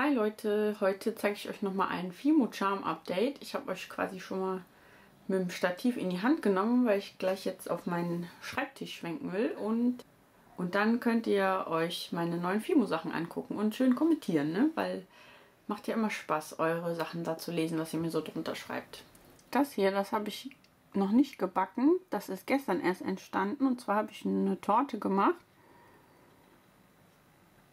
Hi Leute, heute zeige ich euch nochmal ein Fimo Charm Update. Ich habe euch quasi schon mal mit dem Stativ in die Hand genommen, weil ich gleich jetzt auf meinen Schreibtisch schwenken will. Und, und dann könnt ihr euch meine neuen Fimo Sachen angucken und schön kommentieren, ne? weil macht ja immer Spaß, eure Sachen da zu lesen, was ihr mir so drunter schreibt. Das hier, das habe ich noch nicht gebacken. Das ist gestern erst entstanden. Und zwar habe ich eine Torte gemacht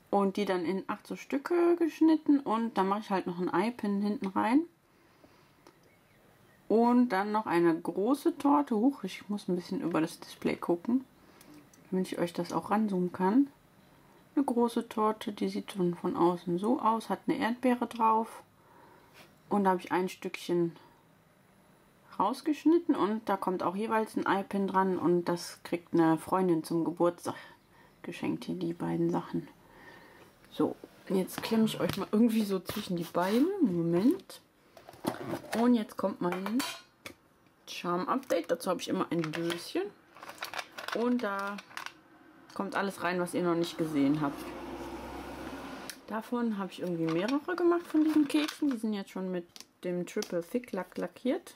und die dann in acht so Stücke geschnitten und dann mache ich halt noch ein Eipin hinten rein. Und dann noch eine große Torte. Huch, ich muss ein bisschen über das Display gucken, damit ich euch das auch ranzoomen kann. Eine große Torte, die sieht schon von außen so aus, hat eine Erdbeere drauf. Und da habe ich ein Stückchen rausgeschnitten und da kommt auch jeweils ein Eipin dran und das kriegt eine Freundin zum Geburtstag geschenkt hier, die beiden Sachen. So, jetzt klemme ich euch mal irgendwie so zwischen die Beine. Moment. Und jetzt kommt mein Charm-Update. Dazu habe ich immer ein Döschen. Und da kommt alles rein, was ihr noch nicht gesehen habt. Davon habe ich irgendwie mehrere gemacht von diesen Keksen. Die sind jetzt schon mit dem Triple Thick Lack lackiert.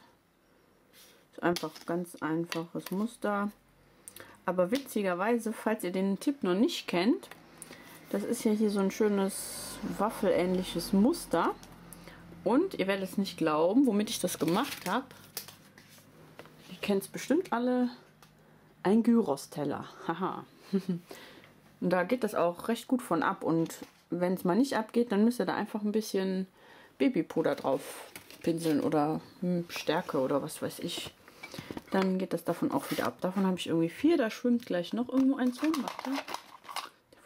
Ist einfach ganz einfaches Muster. Aber witzigerweise, falls ihr den Tipp noch nicht kennt, das ist ja hier so ein schönes waffelähnliches Muster. Und ihr werdet es nicht glauben, womit ich das gemacht habe. Ihr kennt es bestimmt alle. Ein Gyros-Teller. Haha. Da geht das auch recht gut von ab. Und wenn es mal nicht abgeht, dann müsst ihr da einfach ein bisschen Babypuder drauf pinseln oder hm, Stärke oder was weiß ich. Dann geht das davon auch wieder ab. Davon habe ich irgendwie vier. Da schwimmt gleich noch irgendwo eins rum. Warte.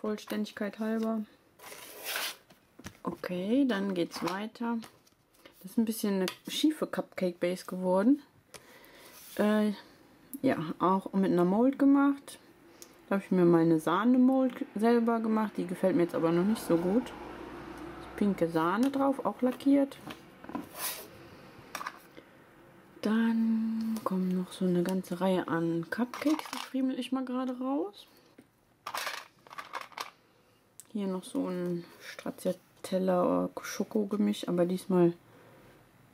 Vollständigkeit halber. Okay, dann geht es weiter. Das ist ein bisschen eine schiefe Cupcake Base geworden. Äh, ja, auch mit einer Mold gemacht. Da habe ich mir meine Sahne Mold selber gemacht. Die gefällt mir jetzt aber noch nicht so gut. Pinke Sahne drauf, auch lackiert. Dann kommen noch so eine ganze Reihe an Cupcakes. Die friemel ich mal gerade raus. Hier noch so ein Stracciatella Schokogemisch, aber diesmal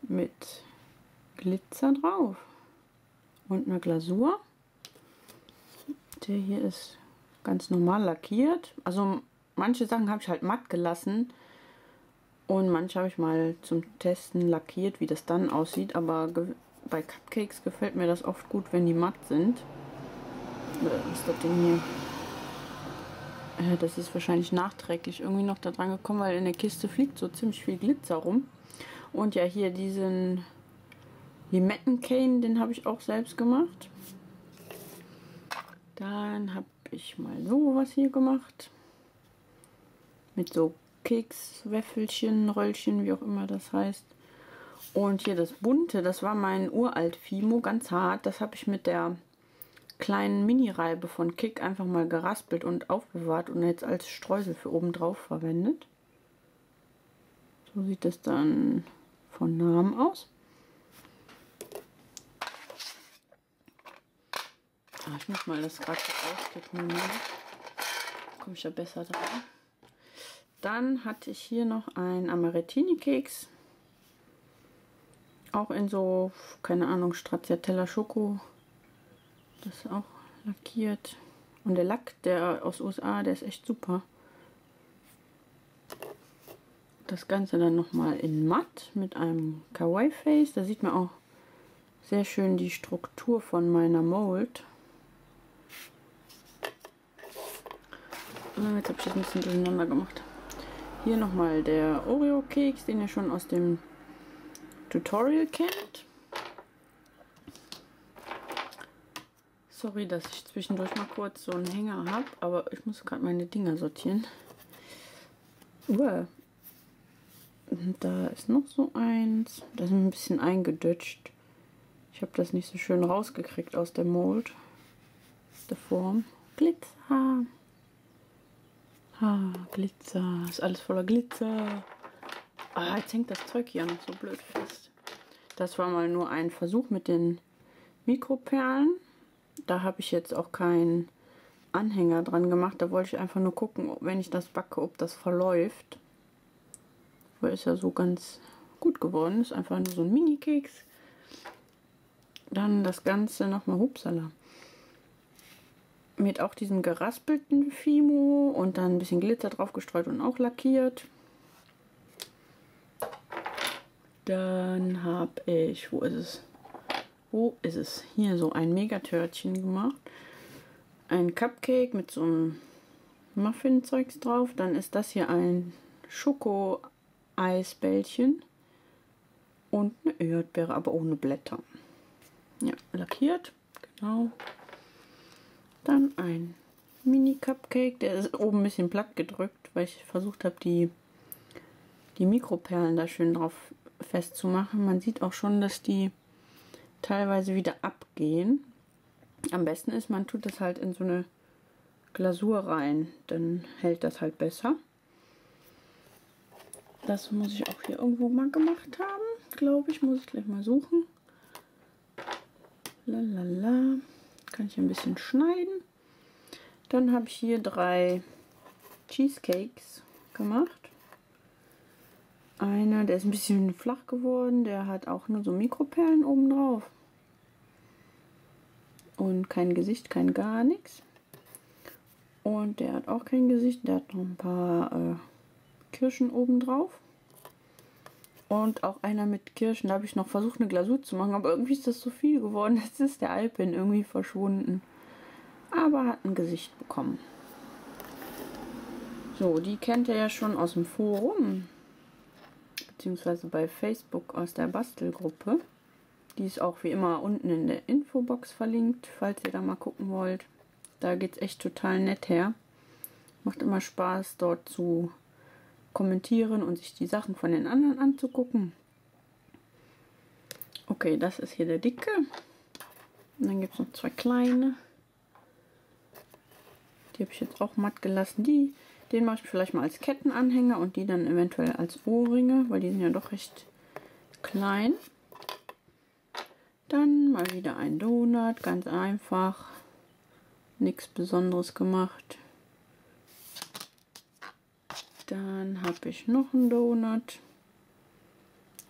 mit Glitzer drauf. Und eine Glasur. Der hier ist ganz normal lackiert. Also manche Sachen habe ich halt matt gelassen. Und manche habe ich mal zum Testen lackiert, wie das dann aussieht. Aber bei Cupcakes gefällt mir das oft gut, wenn die matt sind. Was ist das denn hier? Äh, das ist wahrscheinlich nachträglich irgendwie noch da dran gekommen, weil in der Kiste fliegt so ziemlich viel Glitzer rum. Und ja, hier diesen Limettencane, den habe ich auch selbst gemacht. Dann habe ich mal so was hier gemacht. Mit so Kekswäffelchen, Röllchen, wie auch immer das heißt. Und hier das bunte, das war mein uralt Fimo, ganz hart. Das habe ich mit der kleinen Mini-Reibe von Kick einfach mal geraspelt und aufbewahrt und jetzt als Streusel für oben drauf verwendet. So sieht es dann von Namen aus. Ah, ich muss mal das gerade auskippen. komme ich ja besser dran. Dann hatte ich hier noch ein Amarettini-Keks. Auch in so, keine Ahnung, Stracciatella Schoko das ist auch lackiert. Und der Lack, der aus USA, der ist echt super. Das Ganze dann nochmal in matt mit einem Kawaii Face. Da sieht man auch sehr schön die Struktur von meiner Mold. Ah, jetzt habe ich das ein bisschen durcheinander gemacht. Hier nochmal der Oreo Keks, den ihr schon aus dem Tutorial kennt. Sorry, dass ich zwischendurch mal kurz so einen Hänger habe, aber ich muss gerade meine Dinger sortieren. Uah. Da ist noch so eins. Das ist ein bisschen eingedutscht. Ich habe das nicht so schön rausgekriegt aus der Mold. Aus der Form. Glitzer. Ah, Glitzer. Ist alles voller Glitzer. Ah, jetzt hängt das Zeug hier noch so blöd fest. Das war mal nur ein Versuch mit den Mikroperlen. Da habe ich jetzt auch keinen Anhänger dran gemacht. Da wollte ich einfach nur gucken, wenn ich das backe, ob das verläuft. Aber ist ja so ganz gut geworden. Ist einfach nur so ein Mini-Keks. Dann das Ganze nochmal, hupsala. Mit auch diesem geraspelten Fimo und dann ein bisschen Glitzer drauf gestreut und auch lackiert. Dann habe ich, wo ist es? Wo ist es? Hier so ein Megatörtchen gemacht. Ein Cupcake mit so einem Muffin-Zeugs drauf. Dann ist das hier ein Schoko-Eisbällchen. Und eine Erdbeere, aber ohne Blätter. Ja, lackiert. Genau. Dann ein Mini-Cupcake. Der ist oben ein bisschen platt gedrückt, weil ich versucht habe, die, die Mikroperlen da schön drauf festzumachen. Man sieht auch schon, dass die teilweise wieder abgehen. Am besten ist, man tut das halt in so eine Glasur rein, dann hält das halt besser. Das muss ich auch hier irgendwo mal gemacht haben, glaube ich. Muss ich gleich mal suchen. Lalala. Kann ich ein bisschen schneiden. Dann habe ich hier drei Cheesecakes gemacht. Einer, der ist ein bisschen flach geworden. Der hat auch nur so Mikroperlen oben drauf. Und kein Gesicht, kein gar nichts. Und der hat auch kein Gesicht. Der hat noch ein paar äh, Kirschen oben drauf. Und auch einer mit Kirschen. Da habe ich noch versucht, eine Glasur zu machen. Aber irgendwie ist das so viel geworden. Jetzt ist der Alpin irgendwie verschwunden. Aber hat ein Gesicht bekommen. So, die kennt ihr ja schon aus dem Forum beziehungsweise bei Facebook aus der Bastelgruppe. Die ist auch wie immer unten in der Infobox verlinkt, falls ihr da mal gucken wollt. Da geht es echt total nett her. Macht immer Spaß, dort zu kommentieren und sich die Sachen von den anderen anzugucken. Okay, das ist hier der dicke. Und dann gibt es noch zwei kleine. Die habe ich jetzt auch matt gelassen. Die den mache ich vielleicht mal als Kettenanhänger und die dann eventuell als Ohrringe, weil die sind ja doch recht klein. Dann mal wieder ein Donut, ganz einfach. Nichts Besonderes gemacht. Dann habe ich noch einen Donut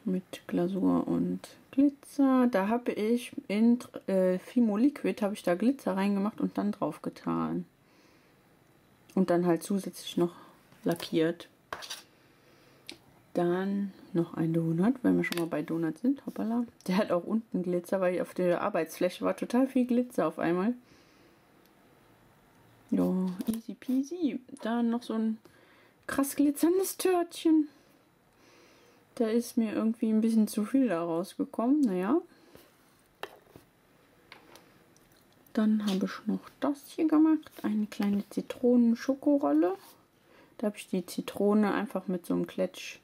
mit Glasur und Glitzer. Da habe ich in äh, Fimo Liquid habe ich da Glitzer reingemacht und dann drauf getan. Und dann halt zusätzlich noch lackiert. Dann noch ein Donut, wenn wir schon mal bei Donut sind. Hoppala. Der hat auch unten Glitzer, weil auf der Arbeitsfläche war total viel Glitzer auf einmal. Ja, easy peasy. Dann noch so ein krass glitzerndes Törtchen. Da ist mir irgendwie ein bisschen zu viel da rausgekommen. Naja, Dann habe ich noch das hier gemacht, eine kleine Zitronen-Schokorolle. Da habe ich die Zitrone einfach mit so einem Kletsch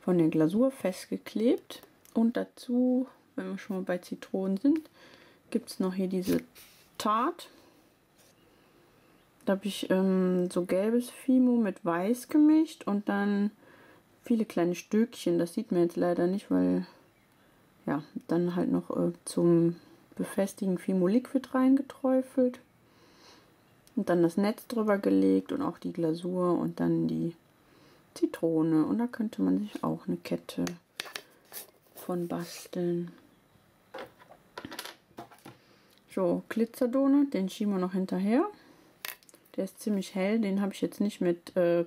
von der Glasur festgeklebt. Und dazu, wenn wir schon mal bei Zitronen sind, gibt es noch hier diese Tart. Da habe ich ähm, so gelbes Fimo mit weiß gemischt und dann viele kleine Stückchen. Das sieht man jetzt leider nicht, weil ja, dann halt noch äh, zum befestigen Fimo Liquid reingeträufelt und dann das Netz drüber gelegt und auch die Glasur und dann die Zitrone und da könnte man sich auch eine Kette von basteln. So, Glitzerdonut, den schieben wir noch hinterher. Der ist ziemlich hell, den habe ich jetzt nicht mit äh,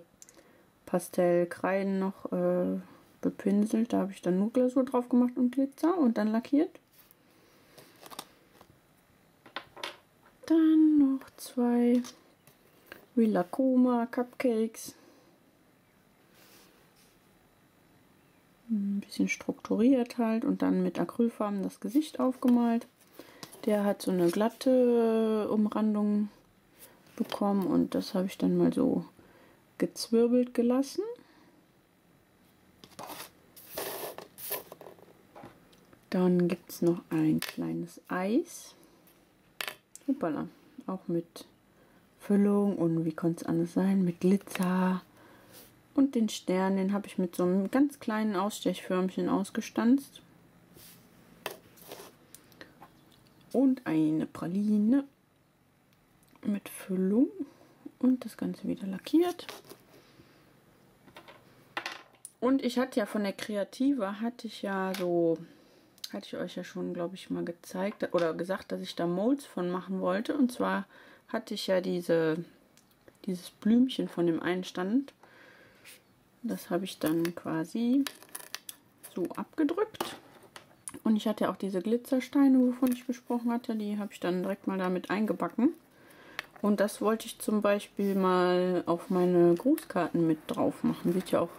Pastellkreiden noch äh, bepinselt. Da habe ich dann nur Glasur drauf gemacht und Glitzer und dann lackiert. Dann noch zwei Rilakoma Cupcakes. Ein bisschen strukturiert halt und dann mit Acrylfarben das Gesicht aufgemalt. Der hat so eine glatte Umrandung bekommen und das habe ich dann mal so gezwirbelt gelassen. Dann gibt es noch ein kleines Eis. Hoppala. Auch mit Füllung und wie konnte es anders sein? Mit Glitzer. Und den Stern, den habe ich mit so einem ganz kleinen Ausstechförmchen ausgestanzt. Und eine Praline mit Füllung. Und das Ganze wieder lackiert. Und ich hatte ja von der Kreative, hatte ich ja so, hatte ich euch ja schon, glaube ich, mal gezeigt oder gesagt, dass ich da Molds von machen wollte. Und zwar hatte ich ja diese, dieses Blümchen von dem einen Stand. Das habe ich dann quasi so abgedrückt. Und ich hatte auch diese Glitzersteine, wovon ich besprochen hatte, die habe ich dann direkt mal damit eingebacken. Und das wollte ich zum Beispiel mal auf meine Grußkarten mit drauf machen. Sieht ja auch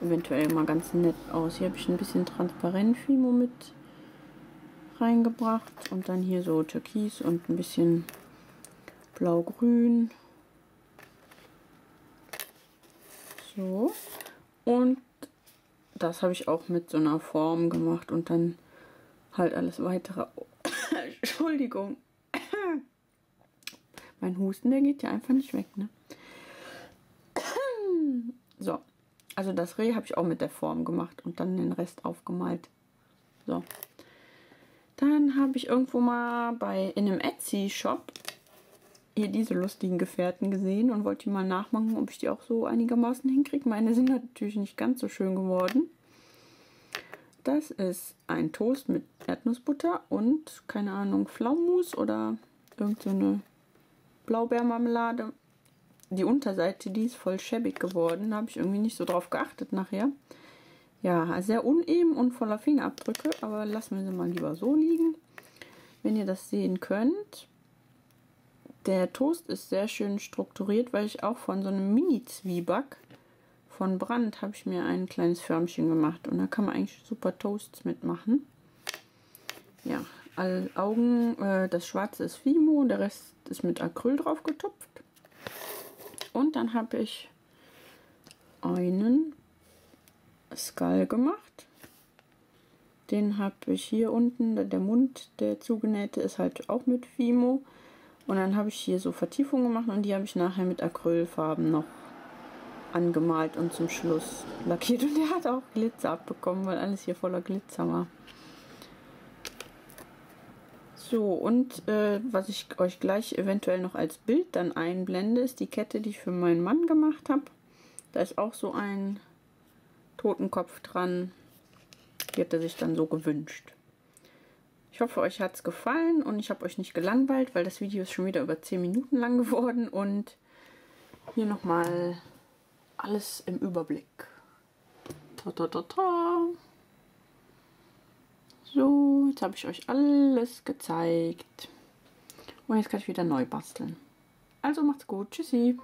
eventuell mal ganz nett aus. Hier habe ich ein bisschen transparent Fimo mit reingebracht und dann hier so Türkis und ein bisschen blau-grün. So. Und das habe ich auch mit so einer Form gemacht und dann halt alles weitere. Entschuldigung. mein Husten, der geht ja einfach nicht weg, ne? so. Also das Reh habe ich auch mit der Form gemacht und dann den Rest aufgemalt. So. Dann habe ich irgendwo mal bei in einem Etsy-Shop hier diese lustigen Gefährten gesehen und wollte die mal nachmachen, ob ich die auch so einigermaßen hinkriege. Meine sind natürlich nicht ganz so schön geworden. Das ist ein Toast mit Erdnussbutter und, keine Ahnung, Pflaumenmus oder irgendeine so Blaubeermarmelade die Unterseite, die ist voll schäbig geworden. Da habe ich irgendwie nicht so drauf geachtet nachher. Ja, sehr uneben und voller Fingerabdrücke, aber lassen wir sie mal lieber so liegen. Wenn ihr das sehen könnt, der Toast ist sehr schön strukturiert, weil ich auch von so einem Mini-Zwieback von Brand habe ich mir ein kleines Förmchen gemacht und da kann man eigentlich super Toasts mitmachen. Ja, alle Augen, äh, das schwarze ist Fimo, der Rest ist mit Acryl drauf getupft. Und dann habe ich einen Skull gemacht. Den habe ich hier unten, der Mund, der zugenähte, ist halt auch mit Fimo. Und dann habe ich hier so Vertiefungen gemacht und die habe ich nachher mit Acrylfarben noch angemalt und zum Schluss lackiert. Und der hat auch Glitzer abbekommen, weil alles hier voller Glitzer war. So, und äh, was ich euch gleich eventuell noch als Bild dann einblende, ist die Kette, die ich für meinen Mann gemacht habe. Da ist auch so ein Totenkopf dran. Die hat er sich dann so gewünscht. Ich hoffe, euch hat es gefallen und ich habe euch nicht gelangweilt, weil das Video ist schon wieder über 10 Minuten lang geworden. Und hier nochmal alles im Überblick. Ta ta ta. So, jetzt habe ich euch alles gezeigt. Und jetzt kann ich wieder neu basteln. Also macht's gut. Tschüssi.